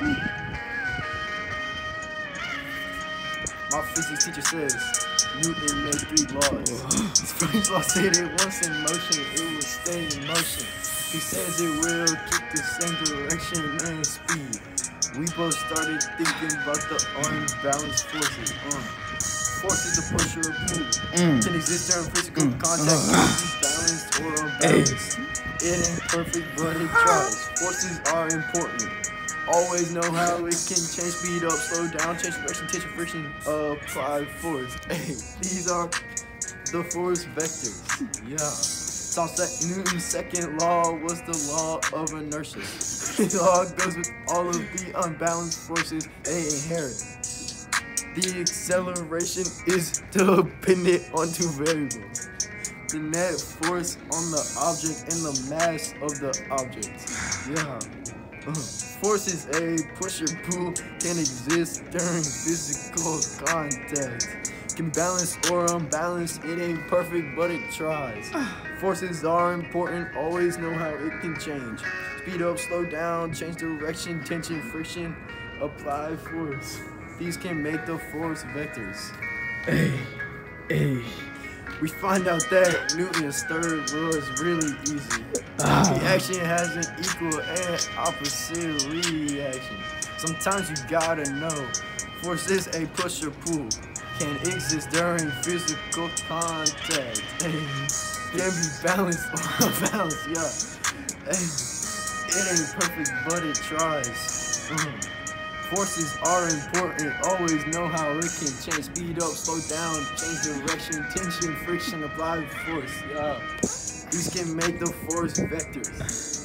My physics teacher says Newton made three laws. First law said it once in motion, it will stay in motion. He says it will keep the same direction and speed. We both started thinking about the unbalanced forces. Um, forces to push or pull mm. can exist during physical mm. contact, uh-huh. uh. balanced or unbalanced. Hey. It ain't perfect, but it tries. Forces are important. Always know how it can change, speed up, slow down, change direction, tension, friction, apply force. Hey, these are the force vectors. Yeah. So sec- Newton's second law was the law of inertia. It all goes with all of the unbalanced forces they inherit. The acceleration is dependent on two variables. The net force on the object and the mass of the object. Yeah. Uh, Force is a push or pull can exist during physical contact. Can balance or unbalance, it ain't perfect, but it tries. Forces are important, always know how it can change. Speed up, slow down, change direction, tension, friction, apply force. These can make the force vectors. A, hey. We find out that Newton's third rule is really easy. Ah. Reaction has an equal and opposite reaction. Sometimes you gotta know. Force is a push or pull. Can exist during physical contact. Hey, can be balanced or unbalanced, yeah. Hey, it ain't perfect, but it tries. Mhm. Forces are important, always know how it can change. Speed up, slow down, change direction, tension, friction, apply force. Yeah. These can make the force vectors.